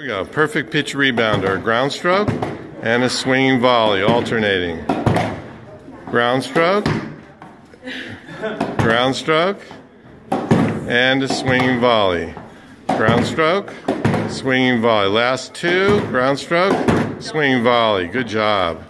we go. Perfect pitch rebounder. Ground stroke and a swinging volley, alternating. Ground stroke, ground stroke, and a swinging volley. Ground stroke, swinging volley. Last two, ground stroke, swinging volley. Good job.